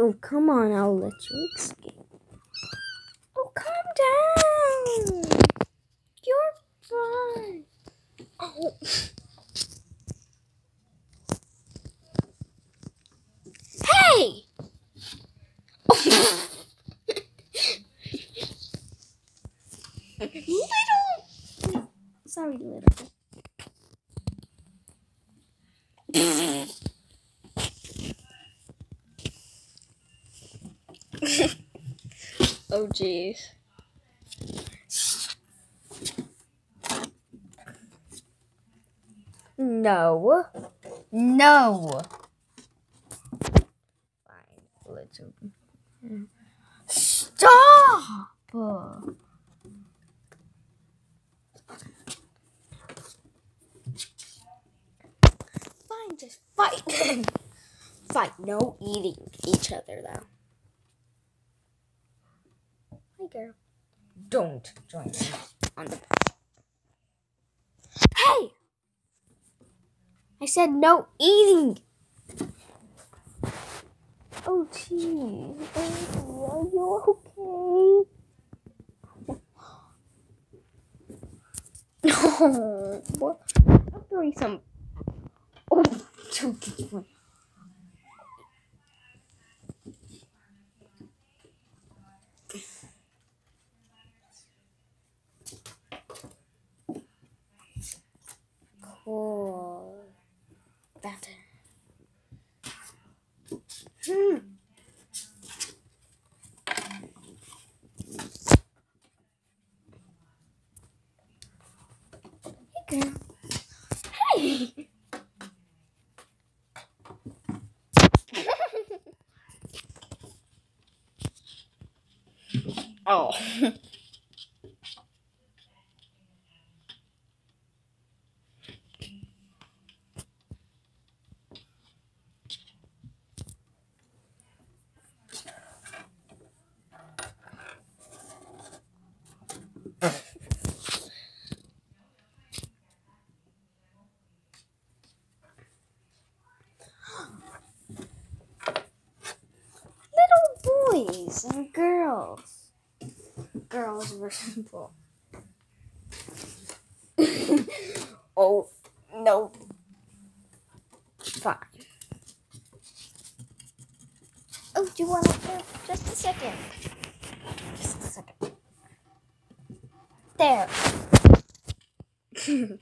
Oh, come on, I'll let you escape. Oh, calm down. You're fine. Oh. Hey! little. Sorry, little. oh, jeez. No. No. Fine. Let's open. Stop! Fine, just fight. fight. No eating each other, though. Hi, girl. Don't join me on the. Hey! I said no eating. Oh, jeez. Are you okay? No. What? I'm throwing some. Oh, too good. Cool. Better. Hmm. Hey, girl. Hey. oh. Little boys and girls. Girls were simple. oh, no. Fine. Oh, do you want to just a second? Just a second. There.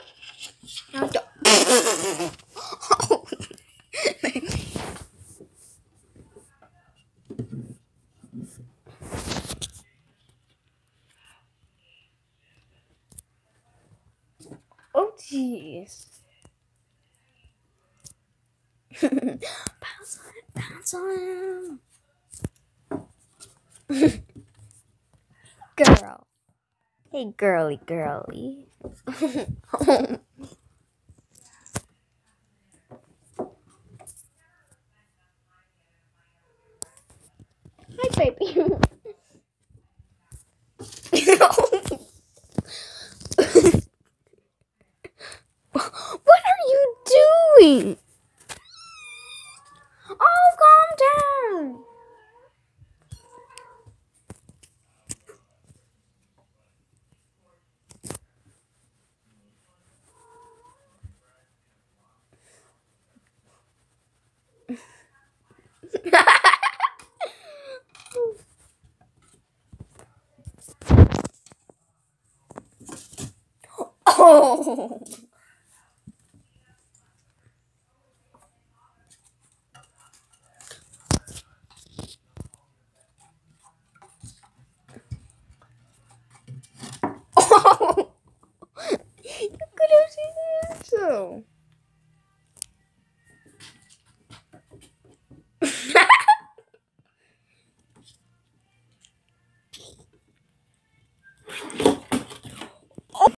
now don't. Oh, jeez. bounce on it, bounce on him. Girl. Hey, girly, girly. Hi, baby. what are you doing? Oh, calm down. oh. Oh.